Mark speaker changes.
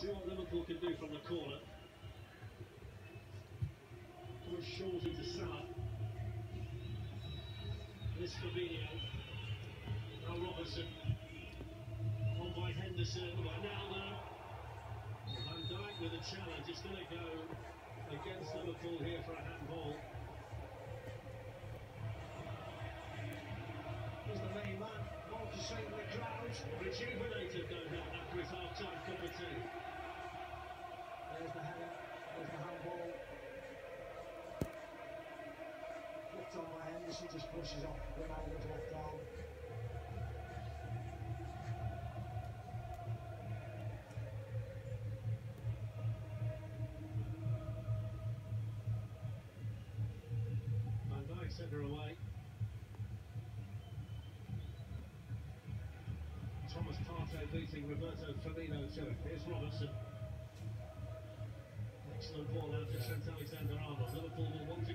Speaker 1: See what Liverpool can do from the corner. Push short into Salah. This Fabinho. Now Robertson. On by Henderson. Ronaldo. Van Dijk with a challenge. It's going to go against Liverpool here for a handball.
Speaker 2: Just pushes off Ronaldo's left arm.
Speaker 1: Van Dijk sent her away. Thomas Partey beating Roberto Firmino to. Here's Robertson. Excellent ball out to Trent Alexander-Arnold. Liverpool will want to